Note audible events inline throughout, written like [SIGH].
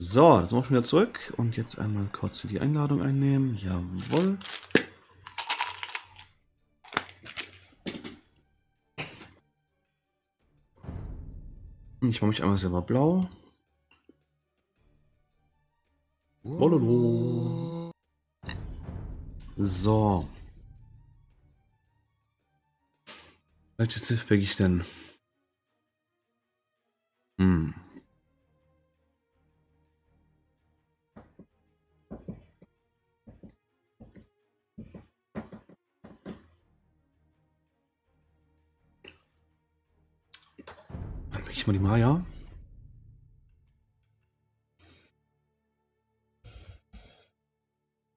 So, jetzt sind wir schon wieder zurück. Und jetzt einmal kurz die Einladung einnehmen. Jawohl. Ich mache mich einmal selber blau. Wololo. So. Welches pick ich denn? Hm.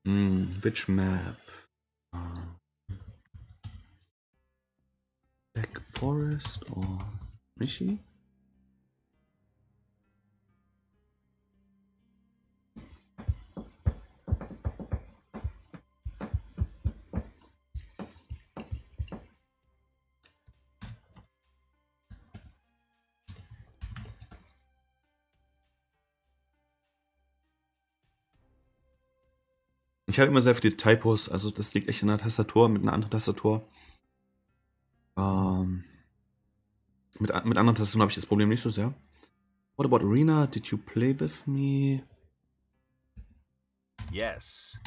Hm, Bitch Map. Ah. Black Forest or Michi? Ich habe immer sehr viele Typos, also das liegt echt an der Tastatur mit einer anderen Tastatur. Ähm, mit, mit anderen Tastaturen habe ich das Problem nicht so sehr. What about Arena? Did you play with me? Yes.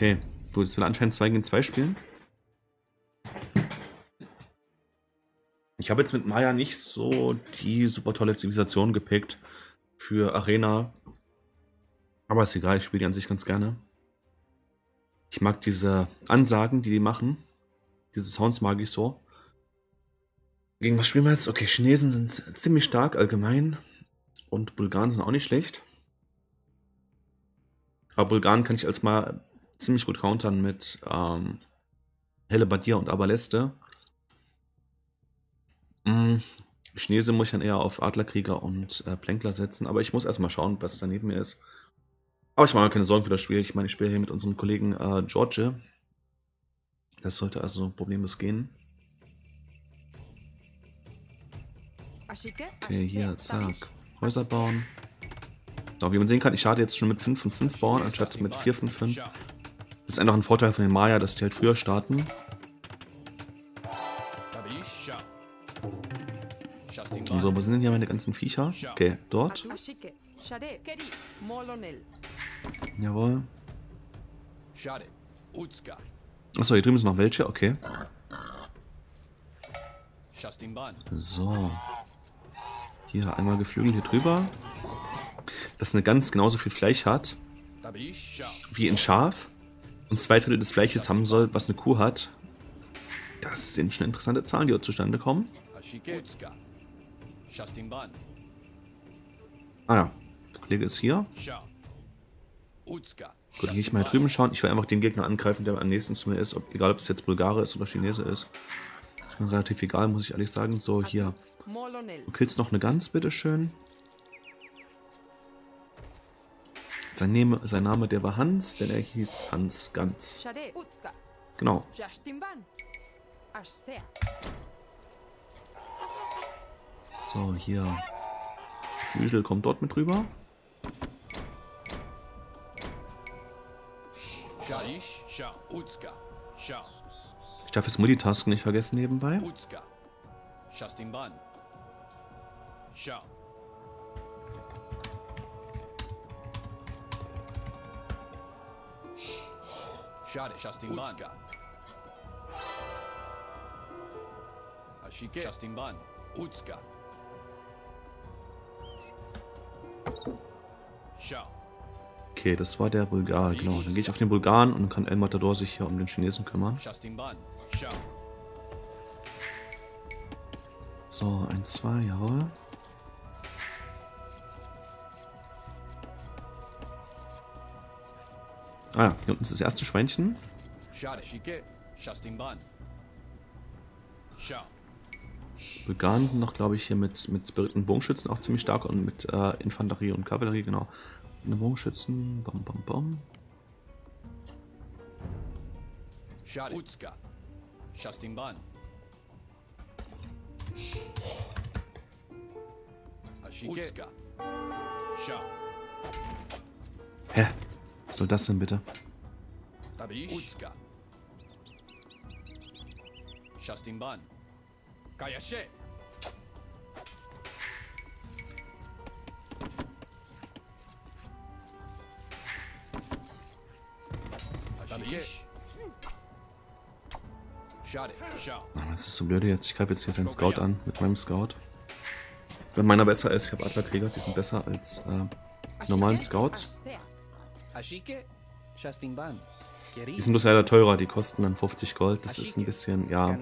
Okay, gut, jetzt will anscheinend 2 gegen 2 spielen. Ich habe jetzt mit Maya nicht so die super tolle Zivilisation gepickt für Arena. Aber ist egal, ich spiele die an sich ganz gerne. Ich mag diese Ansagen, die die machen. Diese Sounds mag ich so. Gegen was spielen wir jetzt? Okay, Chinesen sind ziemlich stark allgemein. Und Bulgaren sind auch nicht schlecht. Aber Bulgaren kann ich als mal ziemlich gut countern mit ähm, Hellebardier und Abaleste. Hm, Chinese muss ich dann eher auf Adlerkrieger und äh, Plänkler setzen, aber ich muss erstmal schauen, was daneben mir ist. Aber ich mache mir keine Sorgen für das Spiel. Ich meine, ich spiele hier mit unserem Kollegen äh, George. Das sollte also problemlos gehen. Okay, hier, zack. Häuser bauen. So, wie man sehen kann, ich schade jetzt schon mit 5 von 5 bauen, anstatt mit 4 von 5. Das ist einfach ein Vorteil von den Maya, dass die halt früher starten. Und so, wo sind denn hier meine ganzen Viecher? Okay, dort. Jawohl. Achso, hier drüben sind noch welche, okay. So. Hier einmal geflügelt hier drüber. Dass eine Gans genauso viel Fleisch hat wie ein Schaf. Und zwei Drittel des Fleisches haben soll, was eine Kuh hat. Das sind schon interessante Zahlen, die dort zustande kommen. Ah ja, der Kollege ist hier. Gut, dann gehe ich mal hier drüben schauen. Ich will einfach den Gegner angreifen, der am nächsten zu mir ist. Ob, egal, ob es jetzt Bulgare ist oder Chinese ist. Ist mir relativ egal, muss ich ehrlich sagen. So, hier. Du killst noch eine Gans, bitteschön. Sein Name, sein Name, der war Hans, denn er hieß Hans Gans. Genau. So, hier. Flügel kommt dort mit rüber. Ich darf das Multitasken nicht vergessen nebenbei. Justin Ban. Ashike. Justin Ban. Utska. Schau. Okay, das war der Bulgar, genau. Dann gehe ich auf den Bulgaren und dann kann El Matador sich hier um den Chinesen kümmern. So, 1, 2, jawohl. Ah ja, hier unten ist das erste Schweinchen. Bulgaren sind noch, glaube ich, hier mit, mit beritten Bogenschützen auch ziemlich stark und mit äh, Infanterie und Kavallerie, genau. Eine Bogenschützen, bam, bam, bam. Utska. Shastimban. Utska. Sha. Was soll das denn bitte? Utska. Shastimban. Kayashe. Was ist so blöd jetzt? Ich greife jetzt hier seinen Scout an mit meinem Scout. Wenn meiner besser ist, ich habe Adlerkrieger, die sind besser als äh, normalen Scouts. Die sind bloß leider teurer, die kosten dann 50 Gold. Das ist ein bisschen, ja.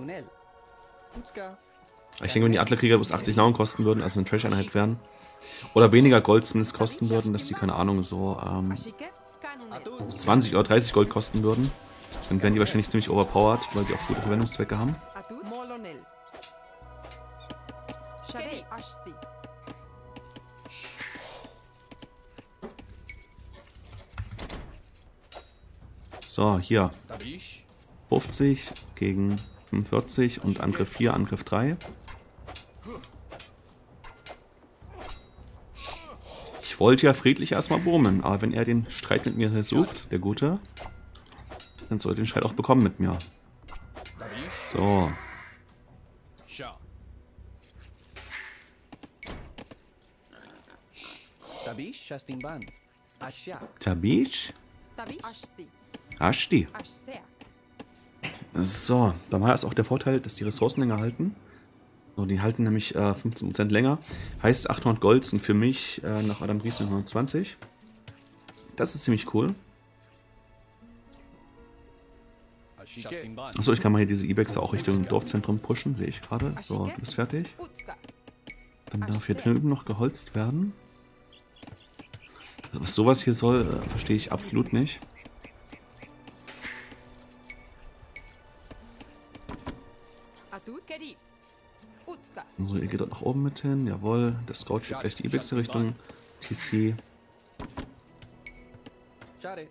Ich denke, wenn die Adlerkrieger bloß 80 Nauen kosten würden, also eine Trash-Einheit wären, oder weniger Gold zumindest kosten würden, dass die, keine Ahnung, so ähm, 20 oder 30 Gold kosten würden, dann wären die wahrscheinlich ziemlich overpowered, weil die auch gute Verwendungszwecke haben. So, hier. Tabish. 50 gegen 45 und Angriff 4, Angriff 3. Ich wollte ja friedlich erstmal brummen, aber wenn er den Streit mit mir sucht, der Gute, dann soll er den Streit auch bekommen mit mir. So. Tabish, Ashti. So, bei Maya ist auch der Vorteil, dass die Ressourcen länger halten. So, die halten nämlich äh, 15% länger. Heißt 800 Gold sind für mich äh, nach Adam Ries 120. Das ist ziemlich cool. Achso, ich kann mal hier diese E-Bags auch Richtung Dorfzentrum pushen, sehe ich gerade. So, du bist fertig. Dann darf hier drüben noch geholzt werden. Also was sowas hier soll, äh, verstehe ich absolut nicht. So, ihr geht dort nach oben mit hin. Jawohl, der Scout schickt gleich die in Richtung TC. Share.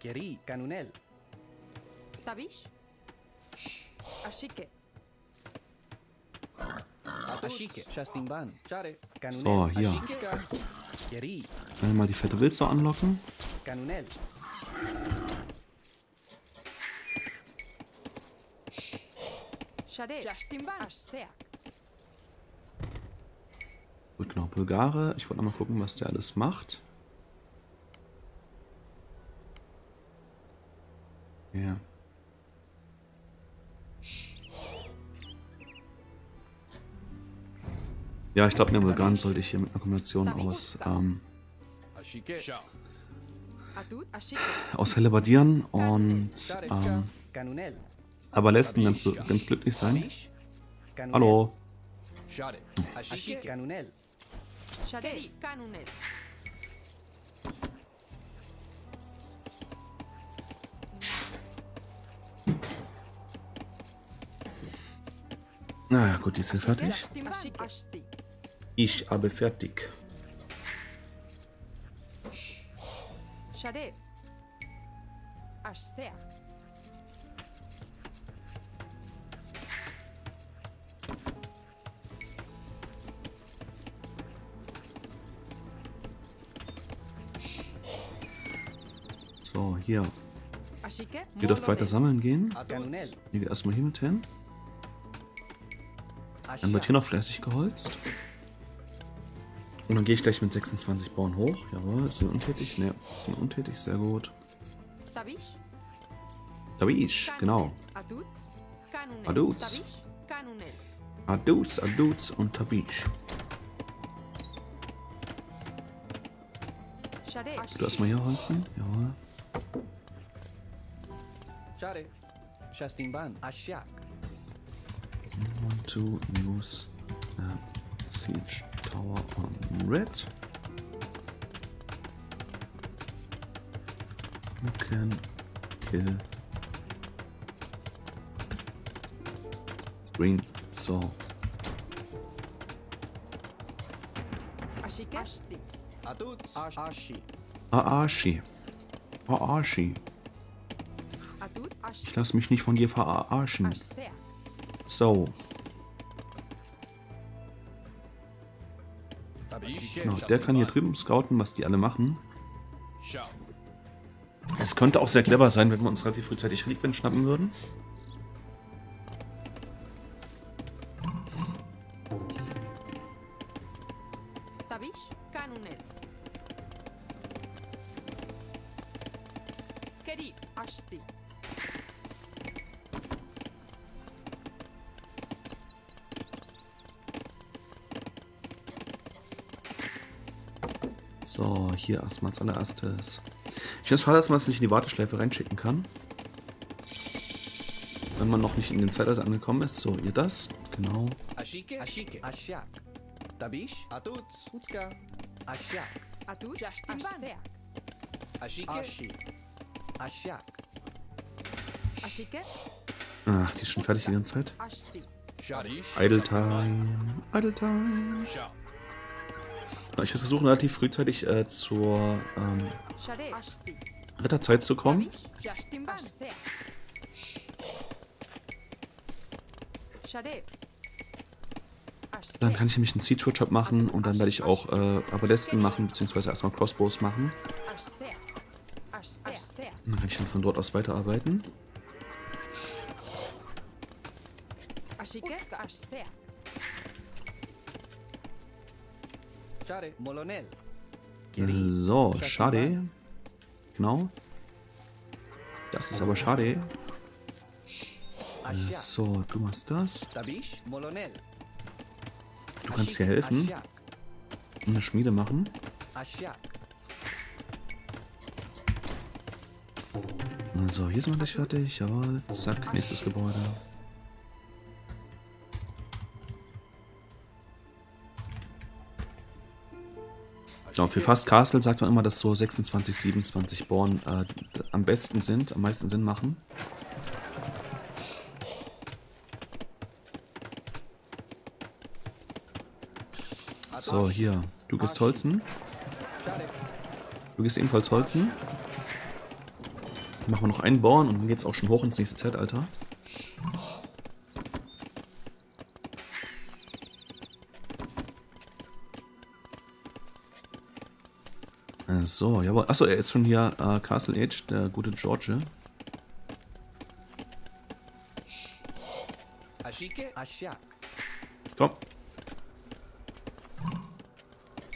Share. So, hier. Keri, Dann mal die fette Wildsau anlocken. Kanunel. Shade. Shastimban. Ashsea. Genau, Bulgare. Ich wollte mal gucken, was der alles macht. Ja. Ja, ich glaube, den Bulgaren sollte ich hier mit einer Kombination aus, ähm, aus Hellebardieren und ähm, aber lässt ganz, ganz glücklich sein. Hallo. Kanunel. Shade Kanunel. Naja, gut, die sind fertig. Ich habe fertig. Shade. Ashsea. So, hier. Ihr dürft weiter sammeln gehen. Ihr geht erstmal hier mit hin. Dann wird hier noch fleißig geholzt. Und dann gehe ich gleich mit 26 Bauern hoch. Jawohl, ist nur untätig? Ne, ist nur untätig, sehr gut. Tabish. Genau. Kanunel. Aduz, Aduz und Tabish. Du erstmal hier holzen. Jawohl. Shot it. Shastimban. Ashak. I want to use uh, siege tower on red. You can kill green so Ashi. Ashi. Ashi. Ich lass mich nicht von dir verarschen. So. Genau, der kann hier drüben scouten, was die alle machen. Es könnte auch sehr clever sein, wenn wir uns relativ frühzeitig Reliquien schnappen würden. So, hier erstmal als allererstes. Ich finde es schade, dass man es nicht in die Warteschleife reinschicken kann. Wenn man noch nicht in den Zeitalter angekommen ist. So, ihr das. Genau. Ach, die ist schon fertig die ganze Zeit. Idle Time. Idle Time. Ich werde versuchen, relativ frühzeitig äh, zur ähm. Ritterzeit zu kommen. Dann kann ich nämlich einen Workshop machen und dann werde ich auch äh, Abalisten machen, beziehungsweise erstmal Crossbows machen. Dann kann ich dann von dort aus weiterarbeiten. So, schade. Genau. Das ist aber schade. So, du machst das. Du kannst hier helfen. Eine Schmiede machen. So, hier sind wir gleich fertig. Jawohl. Zack, nächstes Gebäude. Genau, für Fast Castle sagt man immer, dass so 26, 27 Born äh, am besten sind, am meisten Sinn machen. So, hier. Du gehst Holzen. Du gehst ebenfalls Holzen. Dann machen wir noch einen Born und dann geht's auch schon hoch ins nächste Zeitalter. So, jawohl. Achso, er ist schon hier äh, Castle Age, der gute George. Komm.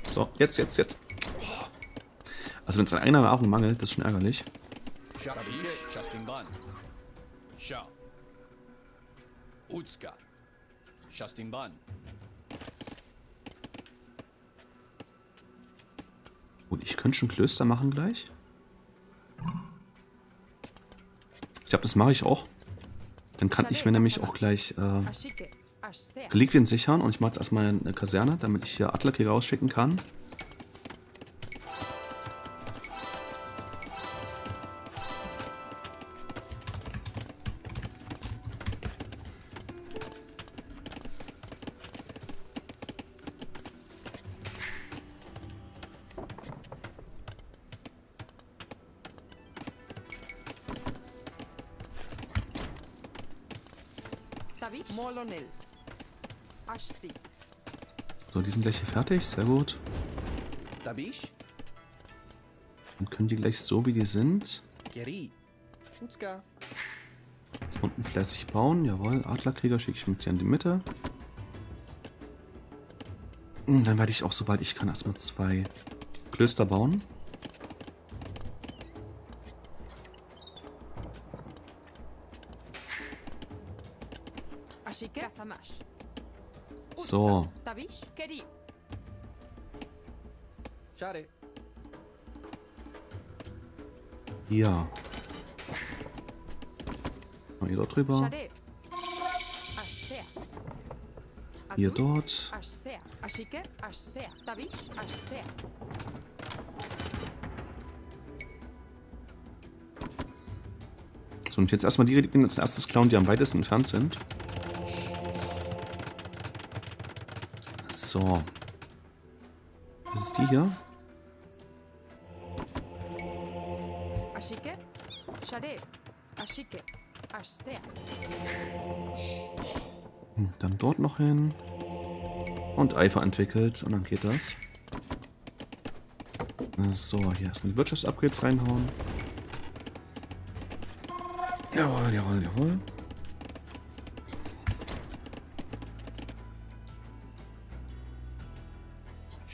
So, jetzt, jetzt, jetzt. Also wenn es an einer Nahrung mangelt, das ist schon ärgerlich. Utska. Justin könnte schon Klöster machen gleich. Ich glaube, das mache ich auch. Dann kann ich mir nämlich auch gleich äh. Reliquien sichern und ich mache jetzt erstmal eine Kaserne, damit ich hier Adlerkrieger rausschicken kann. Sind gleich hier fertig. Sehr gut. Dann können die gleich so, wie die sind, unten fleißig bauen. Jawohl, Adlerkrieger schicke ich mit hier in die Mitte. Und dann werde ich auch, sobald ich kann, erstmal zwei Klöster bauen. Casamash. So. Share. hier. Mal hier dort drüber. Hier dort. So, und jetzt erstmal die Reliquien als erstes klauen, die am weitesten entfernt sind. So. Das ist die hier. Ashsea. Hm, Dann dort noch hin. Und Eifer entwickelt. Und dann geht das. So, hier erstmal die Wirtschaftsupgrades reinhauen. Jawohl, jawohl, jawohl.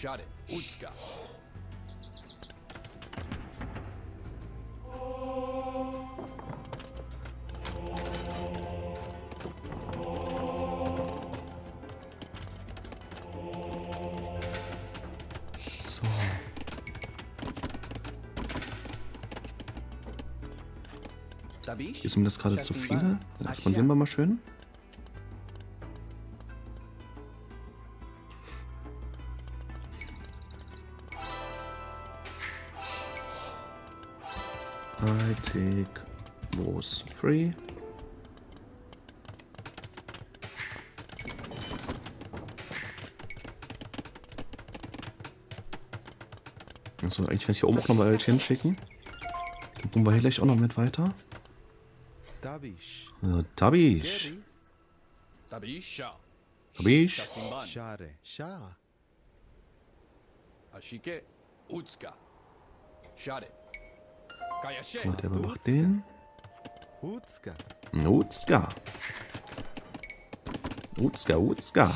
Share. Utska. So. Sind mir das gerade zu. Ban. Dann expandieren wir mal schön. Free. Also eigentlich kann ich hier oben auch nochmal welche hinschicken. Dann kommen wir hier gleich auch noch mit weiter. Tabish. Ja, Ban. Share. Shah. Ashike. Utska. Share. Kayashe. Und der überwacht den. Utska. Utska. Utska, Utska.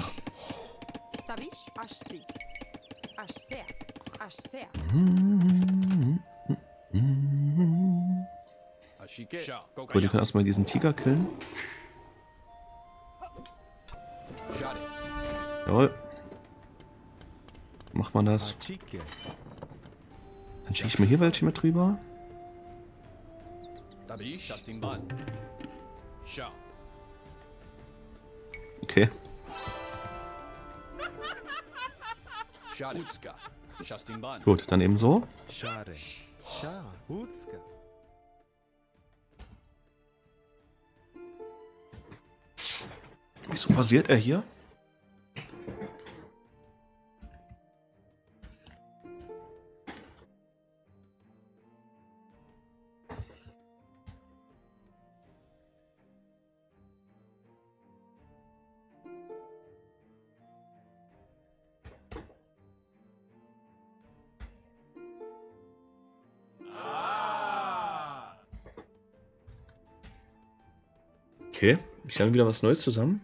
Gut, wir können erstmal diesen Tiger killen. Jawohl. Macht man das. Dann schicke ich mir hier welche mit drüber. Tabish. Justin Ban. Sha. Okay. Gut, dann eben so. Share. Shah. Utska. Wieso passiert er hier? Okay, ich lerne wieder was Neues zusammen.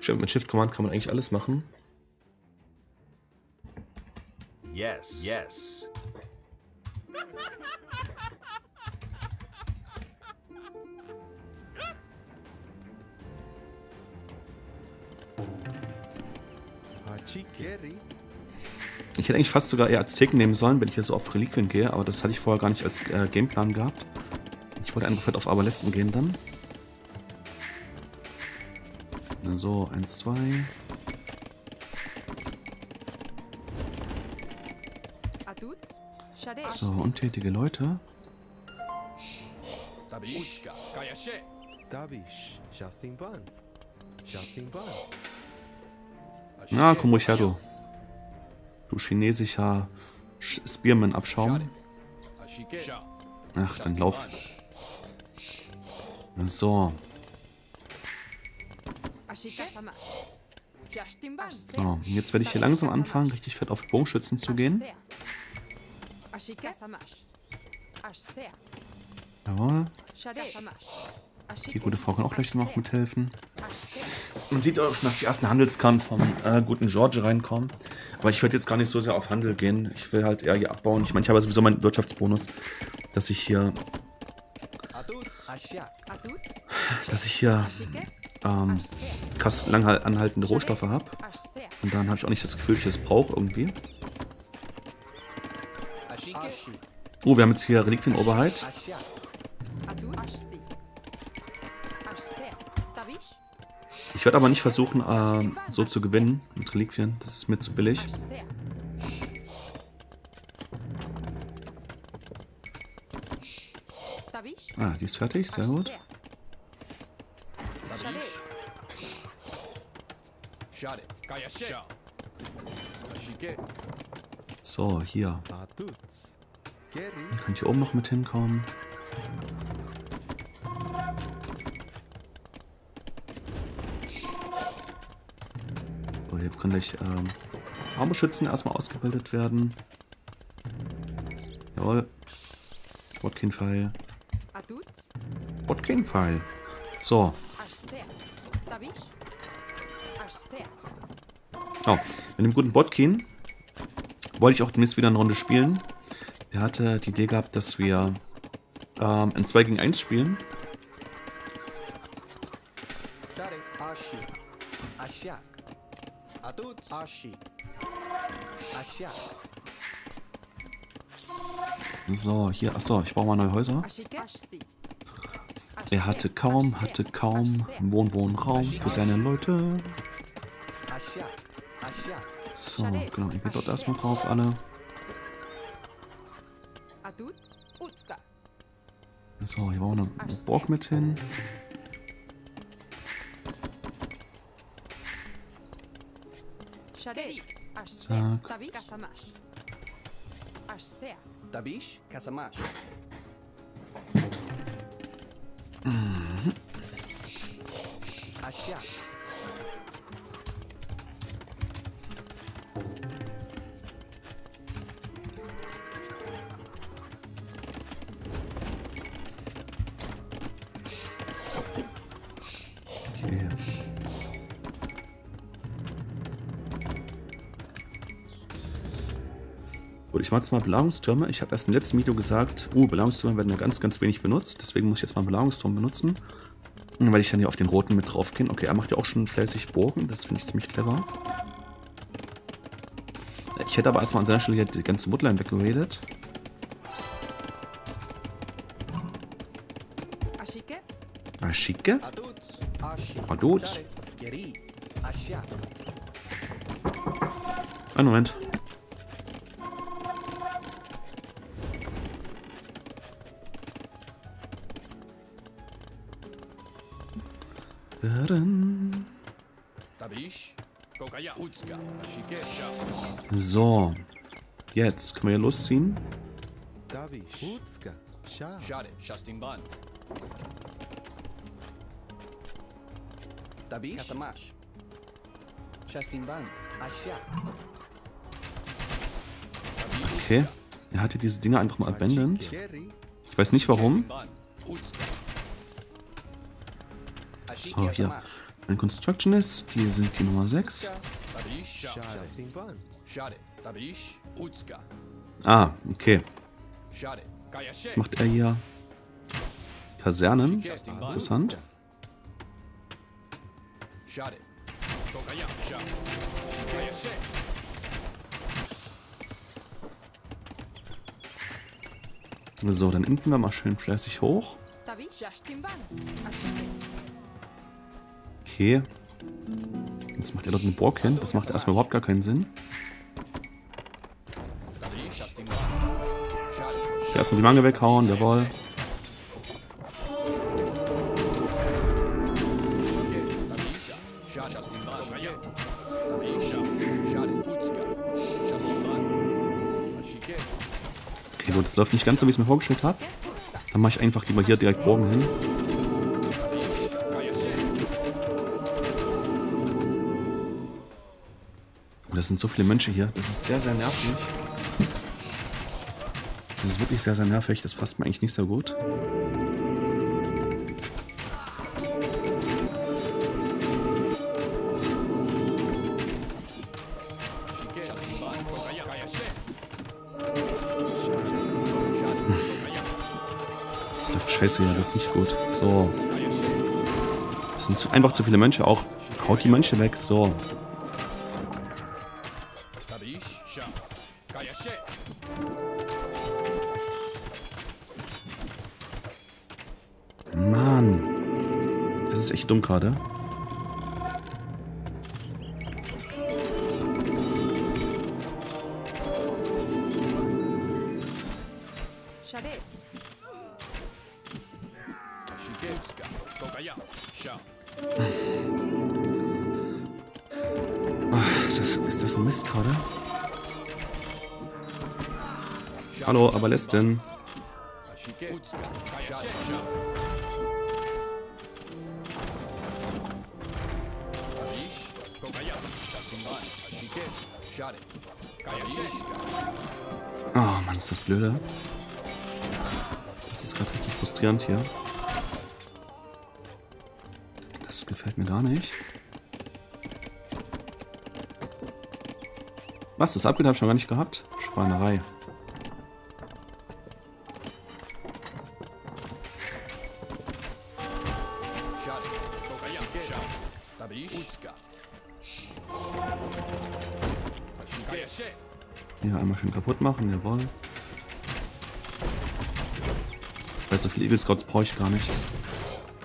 Stimmt, mit Shift Command kann man eigentlich alles machen. Yes. Yes. Ich hätte eigentlich fast sogar eher Azteken nehmen sollen, wenn ich jetzt so auf Reliquien gehe, aber das hatte ich vorher gar nicht als äh, Gameplan gehabt. Ich wollte einfach fett auf Aberlesten gehen dann. So, 1, 2. Atut. Share. So, untätige Leute. Na, komm ruhig her, du. Du chinesischer Sch- Spearman-Abschaum. Ashike. Sha. Ach, dann lauf. So, so. Jetzt werde ich hier langsam anfangen, richtig fett auf Bogenschützen zu gehen. Jawohl. Die gute Frau kann auch gleich noch mithelfen. Man sieht auch schon, dass die ersten Handelskarren vom äh, guten George reinkommen. Aber ich werde jetzt gar nicht so sehr auf Handel gehen. Ich will halt eher hier abbauen. Ich meine, ich habe sowieso meinen Wirtschaftsbonus, dass ich hier, dass ich hier ähm, krass lang anhaltende Rohstoffe habe. Und dann habe ich auch nicht das Gefühl, ich das brauche irgendwie. Oh, wir haben jetzt hier Reliquienoberheit. Ich werde aber nicht versuchen, ähm, so zu gewinnen mit Reliquien. Das ist mir zu billig. Ah, die ist fertig. Sehr gut. So, hier. Geri. Kann ich hier oben noch mit hinkommen? Kann gleich ähm, Armbeschützen erstmal ausgebildet werden. Jawohl. Botkin-Pfeil. Botkin-Pfeil. So. Oh, mit dem guten Botkin wollte ich auch demnächst wieder eine Runde spielen. Der hatte die Idee gehabt, dass wir ähm, ein 2 gegen 1 spielen. Ashi. So, hier, achso, ich brauche mal neue Häuser. Er hatte kaum, hatte kaum Wohn, Wohn, Raum für seine Leute. So, genau, ich gehe dort erstmal drauf, alle. So, hier brauchen wir noch eine Burg mit hin. Shade. Ashsea. Zack. Tabish. Kasamash. Ashsea. Tabish. Ich mache jetzt mal Belagerungstürme. Ich habe erst im letzten Video gesagt, uh, Belagerungstürme werden ja ganz, ganz wenig benutzt. Deswegen muss ich jetzt mal einen Belagerungsturm benutzen. Weil ich dann hier auf den roten mit drauf gehe. Okay, er macht ja auch schon fleißig Burgen. Das finde ich ziemlich clever. Ich hätte aber erstmal an seiner Stelle hier die ganze Woodline weggeradet. Geri. Ashak. Einen Moment. So. Jetzt können wir hier losziehen. Okay. Er hatte diese Dinger einfach mal abandoned. Ich weiß nicht warum. So, hier. Ein Constructionist. Hier sind die Nummer 6. Tabish. Sha. Shastimban. Shade. Tabish. Utska. Ah, okay. Was macht er hier? Kasernen. Interessant. So, dann impfen wir mal schön fleißig hoch. Okay. Jetzt macht er dort eine Burg hin. Das macht erstmal überhaupt gar keinen Sinn. Erstmal die Mangel weghauen, jawohl. Okay, gut, das läuft nicht ganz so, wie ich es mir vorgestellt habe. Dann mache ich einfach lieber hier direkt Burgen hin. Das sind so viele Mönche hier. Das ist sehr, sehr nervig. Das ist wirklich sehr, sehr nervig. Das passt mir eigentlich nicht so gut. Kayashe. Das läuft scheiße hier. Das ist nicht gut. So. Das sind zu, einfach zu viele Mönche auch. Haut die Mönche weg. So. Echt dumm gerade. Ist, das, ist das ein Mist gerade? Hallo, aber lässt denn? Oh Mann, ist das blöde. Das ist gerade richtig frustrierend hier. Das gefällt mir gar nicht. Was, das Upgrade habe ich noch gar nicht gehabt? Schweinerei. Kaputt machen, jawohl. Weil so viele Eagle Scouts brauche ich gar nicht.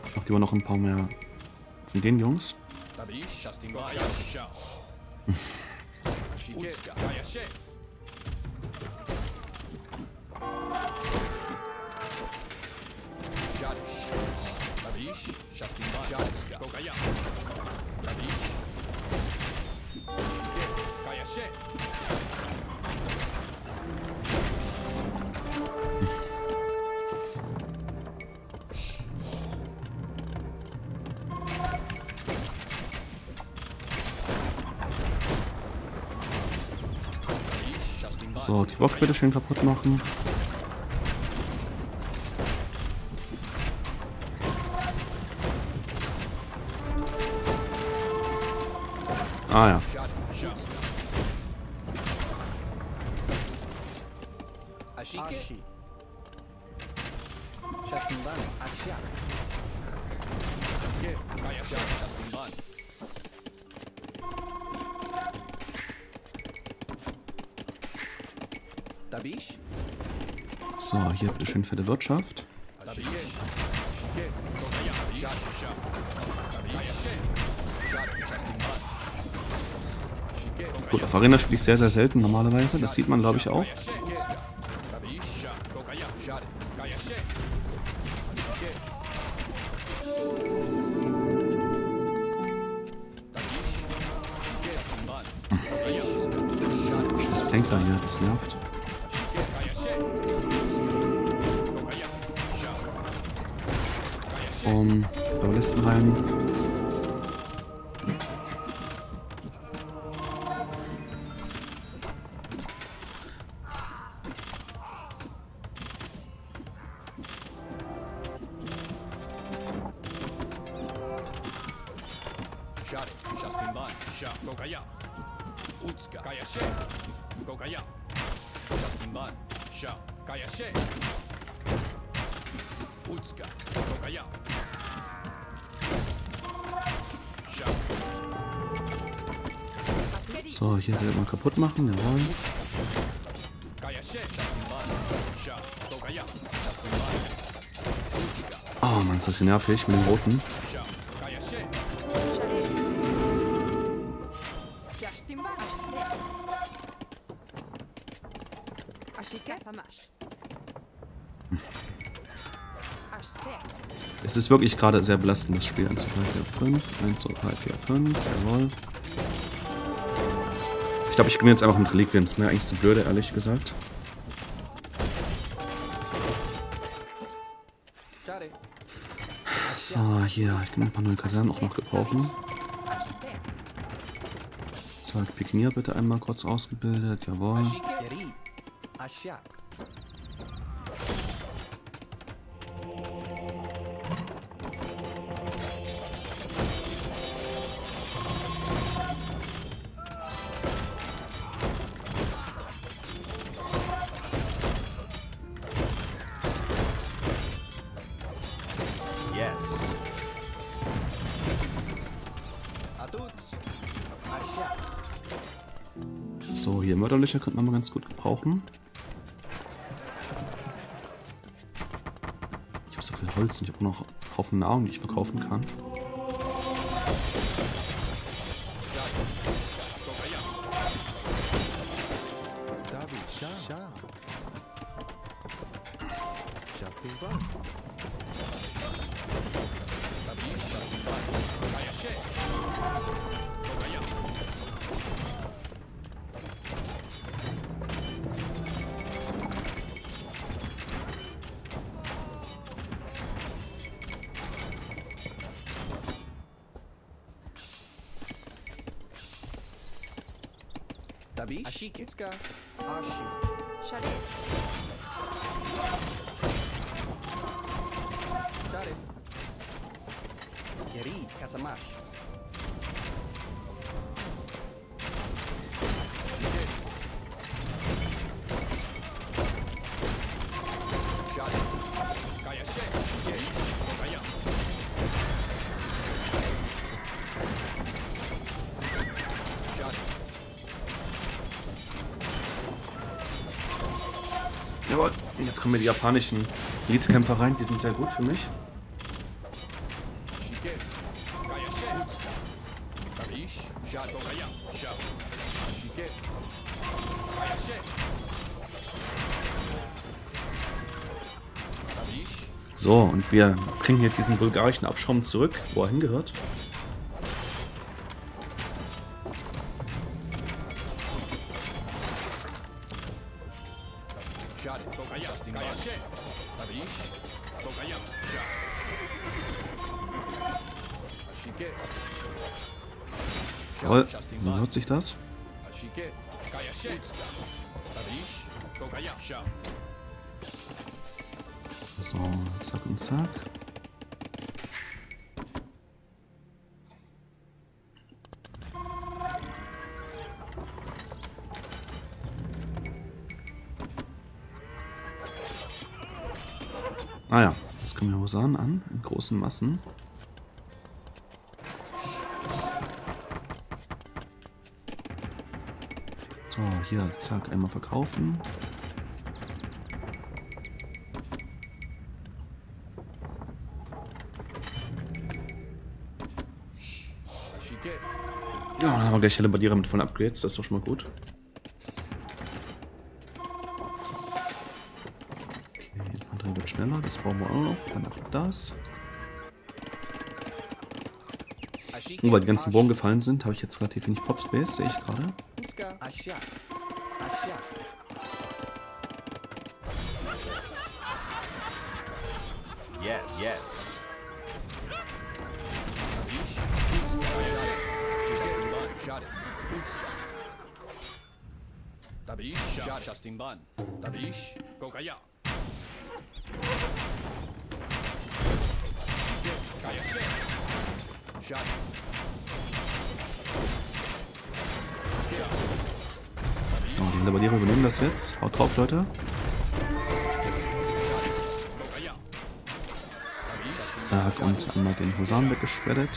Ich mach lieber noch ein paar mehr von den Jungs. [LAUGHS] Bock bitte schön kaputt machen. So, hier bitte schön für die Wirtschaft. Gut, auf Arena spiele ich sehr, sehr selten normalerweise. Das sieht man, glaube ich, auch. Das Plänkler hier, das nervt. 欢迎。Kaputt machen, jawohl. Oh Mann, ist das hier nervig mit dem Roten. Es ist wirklich gerade sehr belastend, das Spiel. 1, 2, 3, 4, 5. 1, 2, 3, 4, 5. Jawohl. Ich glaube, ich gewinne jetzt einfach mit Reliquien. Ist mir eigentlich zu blöde, ehrlich gesagt. So, hier. Ich kann ein paar neue Kasernen auch noch gebrauchen. Zack, Pikinier bitte einmal kurz ausgebildet. Jawohl. Mörderlöcher könnte man mal ganz gut gebrauchen. Ich habe so viel Holz und ich habe noch Tropfen Nahrung, die ich verkaufen kann. Ashike. Jawohl. Jetzt kommen mir die japanischen Elitekämpfer rein. Die sind sehr gut für mich. So, und wir bringen hier diesen bulgarischen Abschaum zurück, wo er hingehört. Sich das. So, zack und zack. Ah ja, jetzt kommen die Husaren an, in großen Massen. Hier, zack, einmal verkaufen. Ja, dann haben wir gleich Hellebardiere mit vollen Upgrades, das ist doch schon mal gut. Okay, Infanterie wird schneller, das brauchen wir auch noch. Dann auch das. Und weil die ganzen. Bogen gefallen sind, habe ich jetzt relativ wenig Pop-Space, sehe ich gerade. Utska. Asha. Asha. Yes, yes. Tabish. Utsuka. Kayashe. Justin Ban. Shade. Utsuka. Tabish. Shade. Justin Ban. Tabish. Togaya. Kayashe. Shade. Die Hellebardiere übernehmen das jetzt. Haut drauf, Leute. Zack, und einmal den. Shade.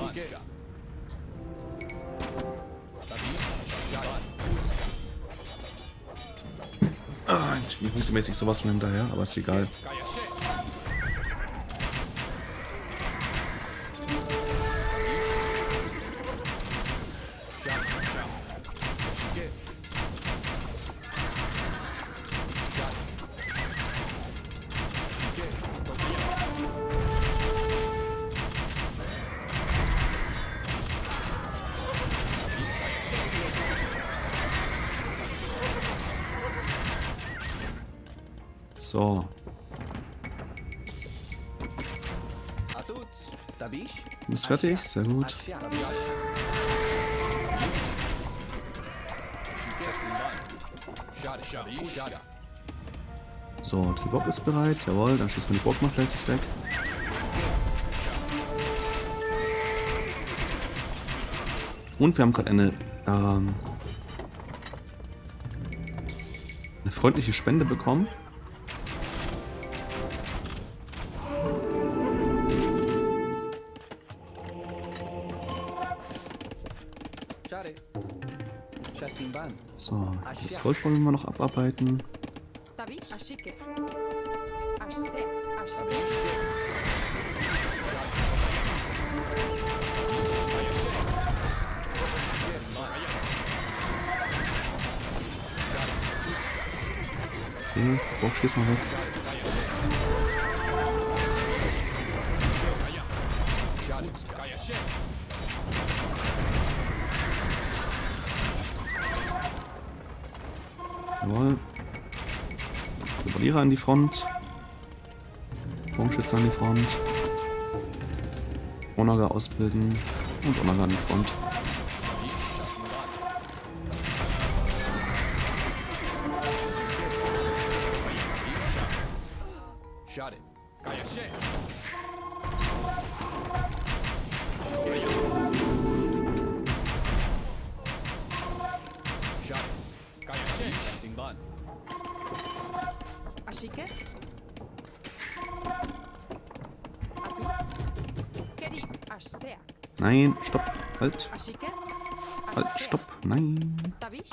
Utsuka. Ah, ich bin punktemäßig sowas von hinterher, aber ist egal. Bist fertig, sehr gut. So, die ist bereit, jawohl, dann schießt man die Bock noch fleißig weg. Und wir haben gerade eine, ähm, eine freundliche Spende bekommen. Gold wollen wir noch abarbeiten. Okay, Bock schieß mal weg. An die Front. Bogenschütze an die Front. Onaga ausbilden. Und Onaga an die Front.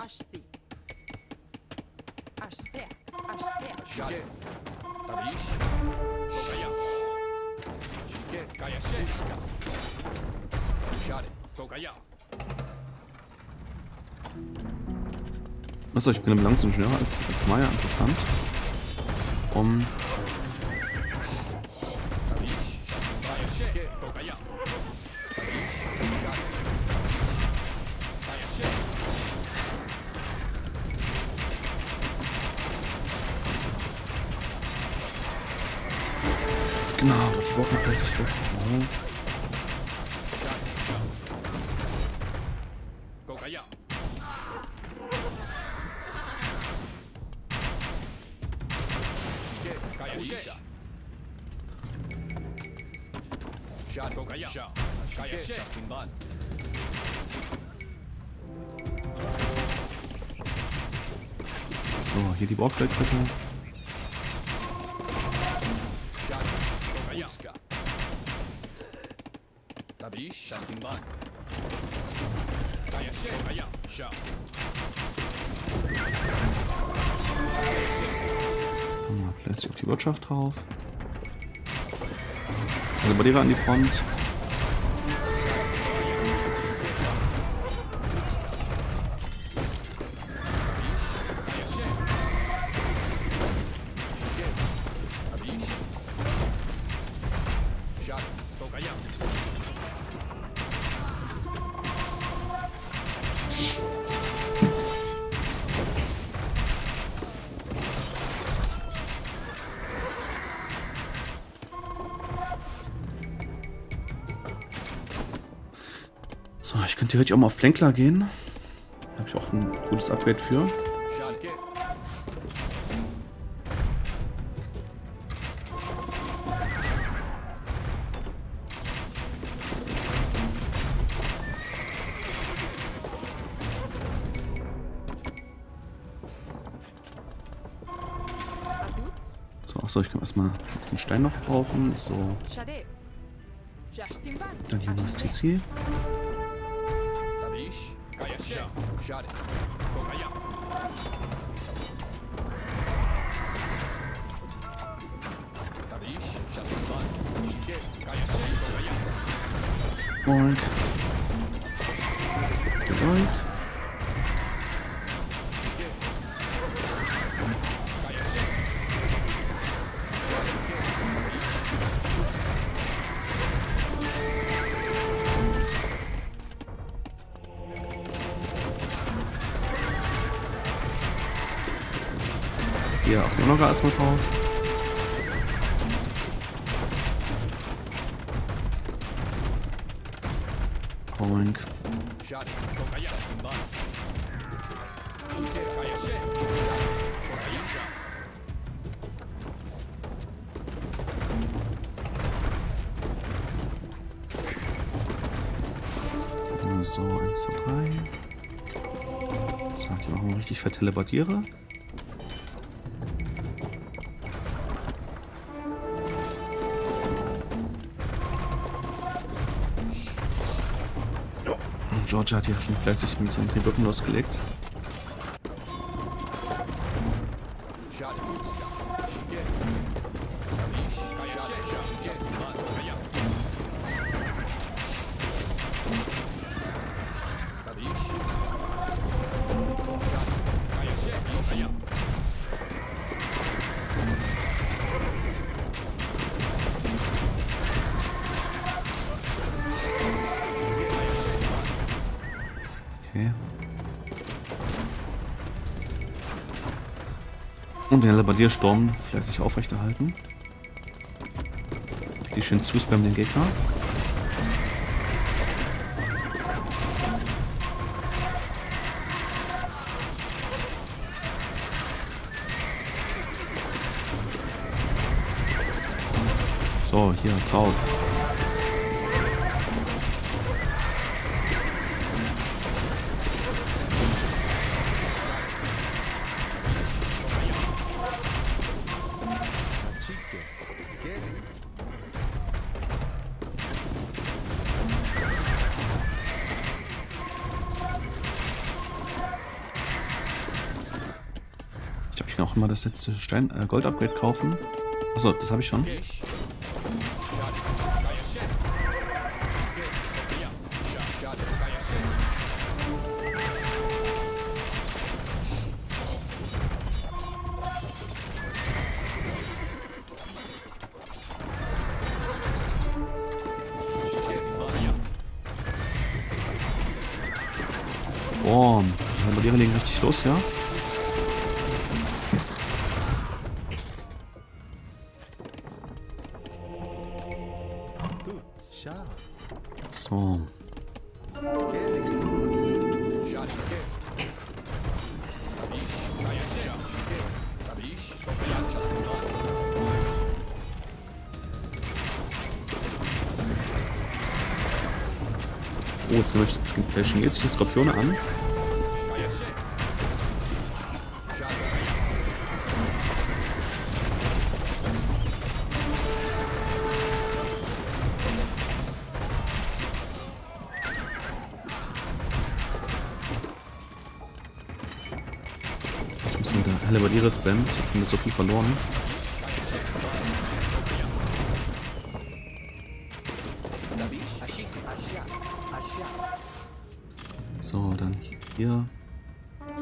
H5. H7. H7. Shige. Tabish. Tokaya. Shige. Kayashevska. Share. Tokaya. Achso, ich bin im Langsam schneller als, als Maya, interessant. Um, Wirtschaft drauf. Also Barriere an die Front. Ich auch mal auf Plänkler gehen. Da habe ich auch ein gutes Upgrade für. So, achso, ich kann erstmal ein bisschen Stein noch brauchen. So, dann hier noch das. TC. Kokaya. Boink. Boink. Erstmal drauf. Boink. So, 1, 2, 3. Zack, hier machen wir richtig fett hier schon fleißig mit seinen Rücken losgelegt. Shot Und den Halbardiersturm fleißig aufrechterhalten. Die schön zuspammen den Gegner. So, hier drauf. Das letzte Stein äh, Gold Upgrade kaufen. Achso, das habe ich schon. Line. Oh, jetzt gehen wir- es gibt äh, chinesische Skorpione an. Spammen. Ich habe schon so viel verloren. So, dann hier.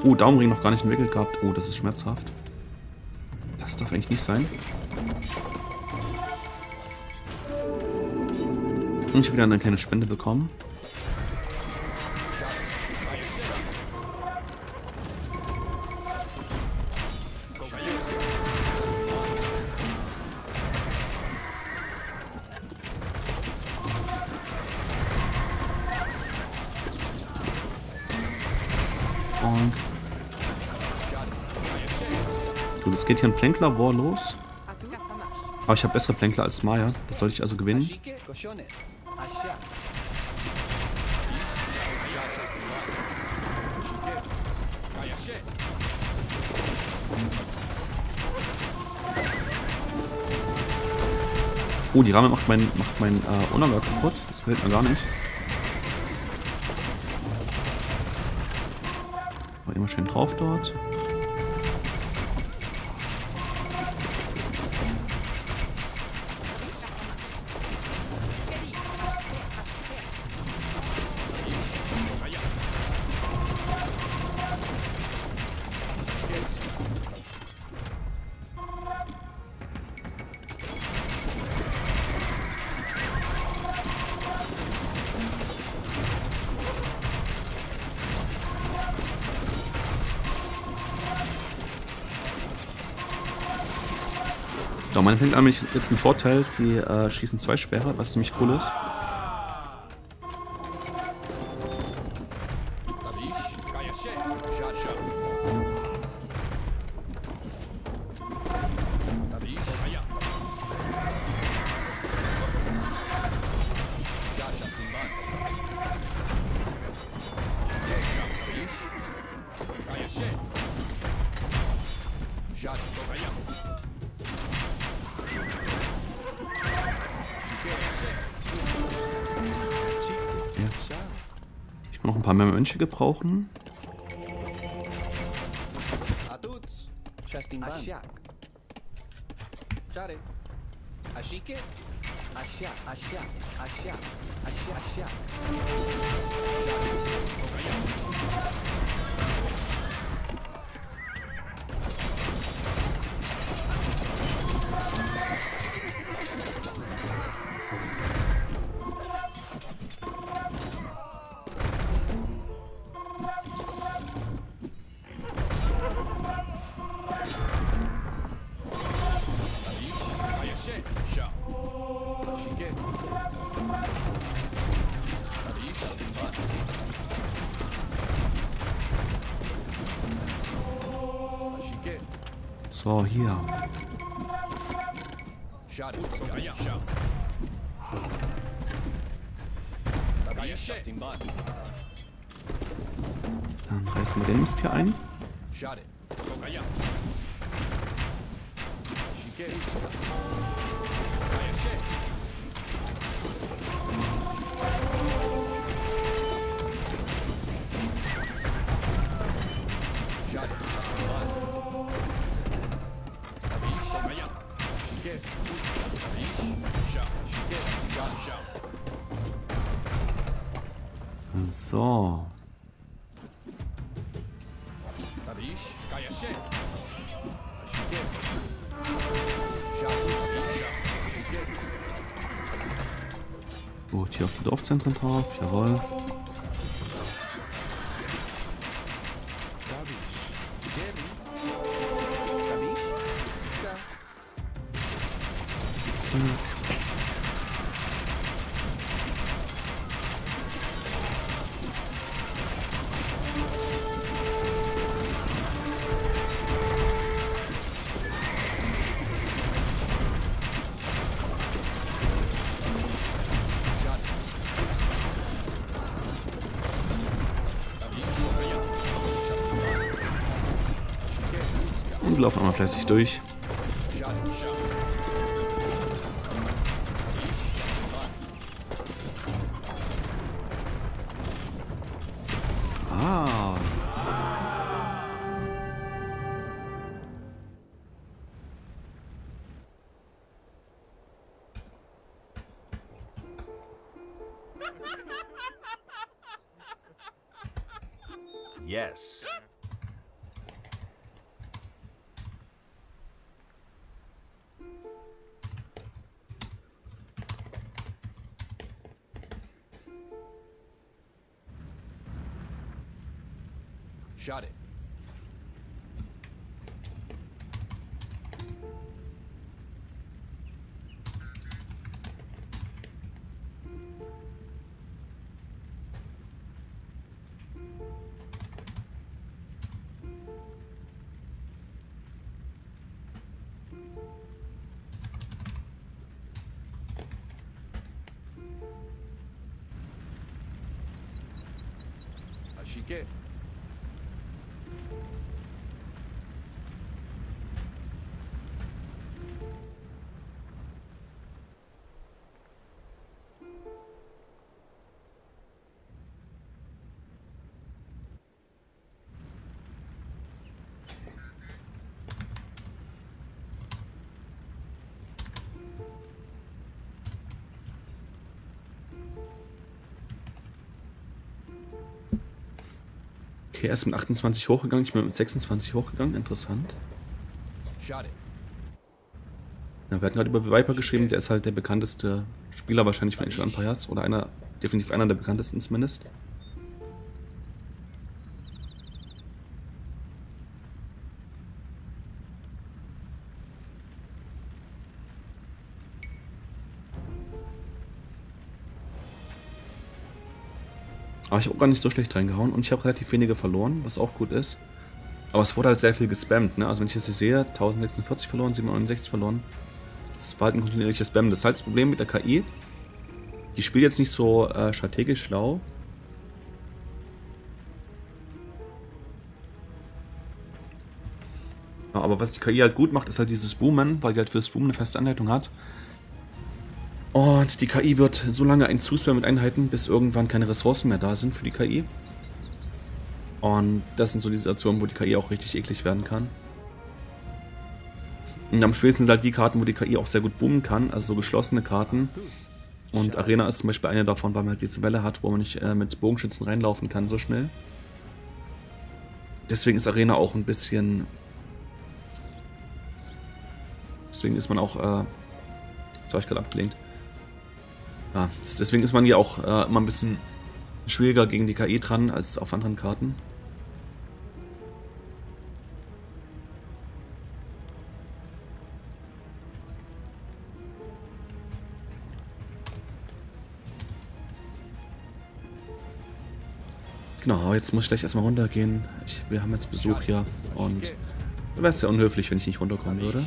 Oh, Daumenring noch gar nicht entwickelt gehabt. Oh, das ist schmerzhaft. Das darf eigentlich nicht sein. Und ich habe wieder eine kleine Spende bekommen. Geht hier ein Plänkler-War los. Aber ich habe bessere Plänkler als Maya. Das sollte ich also gewinnen. Oh, die Ramme macht mein, macht mein äh, Unaga kaputt. Das gefällt mir gar nicht. Aber immer schön drauf dort. Meine Plänkler haben nämlich jetzt einen Vorteil. Die äh, schießen zwei Sperre, was ziemlich cool ist. Mönche gebrauchen. So, hier. Dann reißen wir den Mist hier ein. Drauf. Jawohl. Laufen einmal fleißig durch. Ah. Yes. Schade. Ashike. Okay, er ist mit 28 hochgegangen, ich bin mit 26 hochgegangen. Interessant. Ja, wir hatten gerade über Viper geschrieben, der ist halt der bekannteste Spieler wahrscheinlich von of Empires. Oder einer, definitiv einer der bekanntesten zumindest. Aber ich habe auch gar nicht so schlecht reingehauen und ich habe relativ wenige verloren, was auch gut ist. Aber es wurde halt sehr viel gespammt, ne? Also wenn ich das hier sehe, 1046 verloren, 769 verloren. Das war halt ein kontinuierliches Spam. Das ist halt das Problem mit der KI. Die spielt jetzt nicht so äh, strategisch schlau. Aber was die KI halt gut macht, ist halt dieses Boomen, weil die halt fürs Boomen eine feste Anleitung hat. Und die KI wird so lange ein Zuspam mit Einheiten, bis irgendwann keine Ressourcen mehr da sind für die KI. Und das sind so die Situationen, wo die KI auch richtig eklig werden kann. Und am schwersten sind halt die Karten, wo die KI auch sehr gut boomen kann, also so geschlossene Karten. Und Arena ist zum Beispiel eine davon, weil man halt diese Welle hat, wo man nicht äh, mit Bogenschützen reinlaufen kann so schnell. Deswegen ist Arena auch ein bisschen... Deswegen ist man auch... Äh, jetzt habe ich gerade abgelenkt. Ja, deswegen ist man hier auch äh, immer ein bisschen schwieriger gegen die KI dran als auf anderen Karten. Genau, jetzt muss ich gleich erstmal runtergehen. Ich, wir haben jetzt Besuch hier und wäre es ja unhöflich, wenn ich nicht runterkommen würde.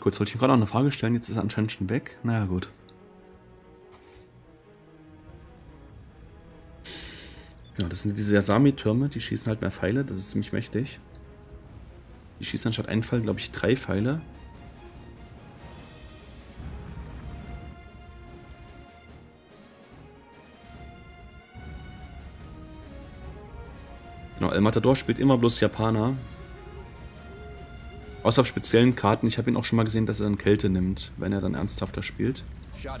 Kurz wollte ich ihm gerade noch eine Frage stellen, jetzt ist er anscheinend schon weg. Naja, gut. Ja, das sind diese Yasami-Türme, die schießen halt mehr Pfeile, das ist ziemlich mächtig. Die schießen anstatt einen Pfeil, glaube ich, drei Pfeile. Genau, El Matador spielt immer bloß Japaner. Außer auf speziellen Karten. Ich habe ihn auch schon mal gesehen, dass er dann Kälte nimmt, wenn er dann ernsthafter spielt. Shot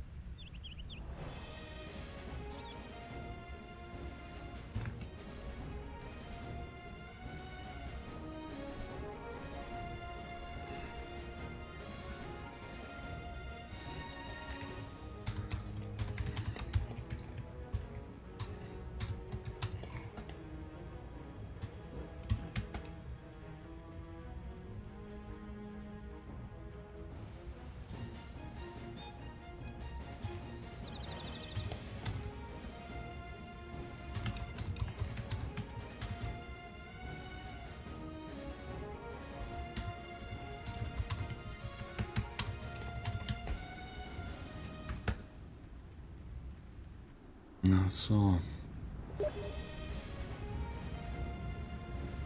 Na so.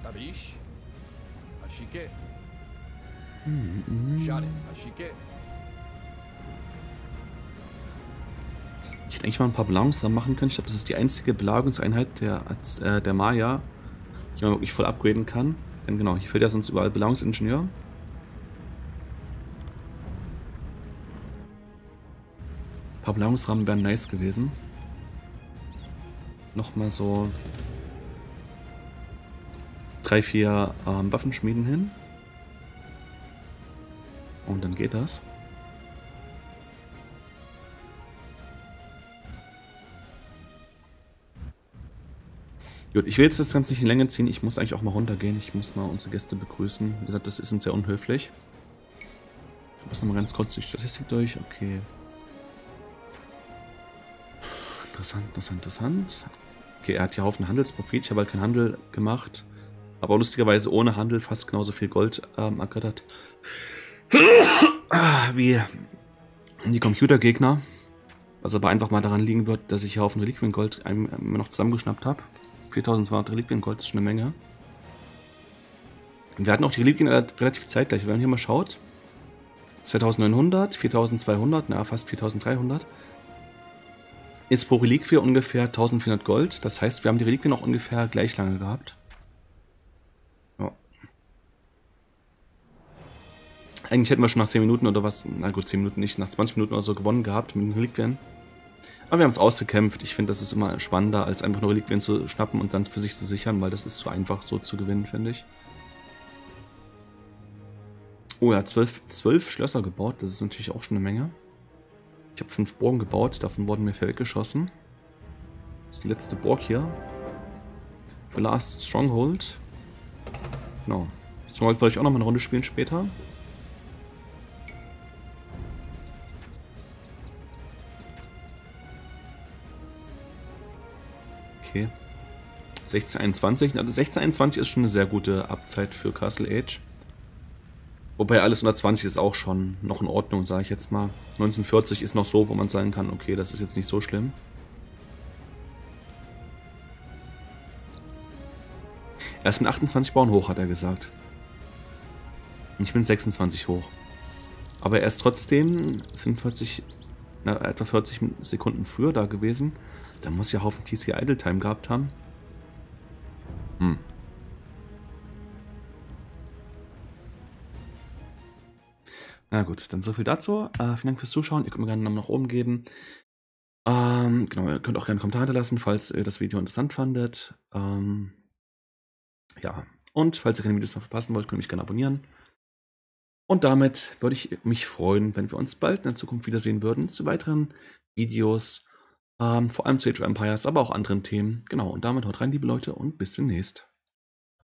Tabish. Ashike. Ashike. Ich denke mal ein paar Belagerungsrahmen machen können. Ich glaube, das ist die einzige Belagerungseinheit der, äh, der Maya, die man wirklich voll upgraden kann. Denn genau, hier fehlt ja sonst überall Belagerungsingenieur. Ein paar Belagerungsrahmen wären nice gewesen. Nochmal so drei, vier ähm, Waffenschmieden hin. Und dann geht das. Gut, ich will jetzt das Ganze nicht in Länge ziehen. Ich muss eigentlich auch mal runtergehen. Ich muss mal unsere Gäste begrüßen. Wie gesagt, das ist uns sehr unhöflich. Ich muss nochmal ganz kurz die Statistik durch. Okay. Interessant, interessant, interessant. Er hat hier Haufen Handelsprofit. Ich habe halt keinen Handel gemacht. Aber lustigerweise ohne Handel fast genauso viel Gold ähm, ergattert. Wie die Computergegner. Was aber einfach mal daran liegen wird, dass ich hier Haufen Reliquiengold mir noch zusammengeschnappt habe. 4200 Reliquiengold ist schon eine Menge. Und wir hatten auch die Reliquien relativ zeitgleich. Wenn man hier mal schaut. 2900, 4200, na fast 4300. Ist pro Reliquie ungefähr 1400 Gold. Das heißt, wir haben die Reliquien auch ungefähr gleich lange gehabt. Ja. Eigentlich hätten wir schon nach 10 Minuten oder was, na gut, 10 Minuten nicht, nach 20 Minuten oder so gewonnen gehabt mit den Reliquien. Aber wir haben es ausgekämpft. Ich finde, das ist immer spannender, als einfach nur Reliquien zu schnappen und dann für sich zu sichern, weil das ist zu einfach so zu gewinnen, finde ich. Oh, er hat zwölf, zwölf Schlösser gebaut. Das ist natürlich auch schon eine Menge. Ich habe fünf Burgen gebaut. Davon wurden mir vier weggeschossen. Das ist die letzte Burg hier. The Last Stronghold. Genau. Stronghold wollte ich auch noch mal eine Runde spielen später. okay. 1621. Also 1621 ist schon eine sehr gute Abzeit für Castle Age. Wobei alles unter 20 ist auch schon noch in Ordnung, sage ich jetzt mal. 1940 ist noch so, wo man sagen kann, okay, das ist jetzt nicht so schlimm. Er ist mit 28 Bauern hoch, hat er gesagt. Ich bin 26 hoch. Aber er ist trotzdem 45, na, etwa 40 Sekunden früher da gewesen. Da muss ja Haufen TC Idle Time gehabt haben. Hm. Na gut, dann so viel dazu. Äh, vielen Dank fürs Zuschauen. Ihr könnt mir gerne einen Daumen nach oben geben. Ähm, genau, ihr könnt auch gerne einen Kommentar hinterlassen, falls ihr das Video interessant fandet. Ähm, ja, und falls ihr keine Videos mehr verpassen wollt, könnt ihr mich gerne abonnieren. Und damit würde ich mich freuen, wenn wir uns bald in der Zukunft wiedersehen würden zu weiteren Videos ähm, vor allem zu Age of Empires, aber auch anderen Themen. Genau, und damit haut rein, liebe Leute, und bis demnächst.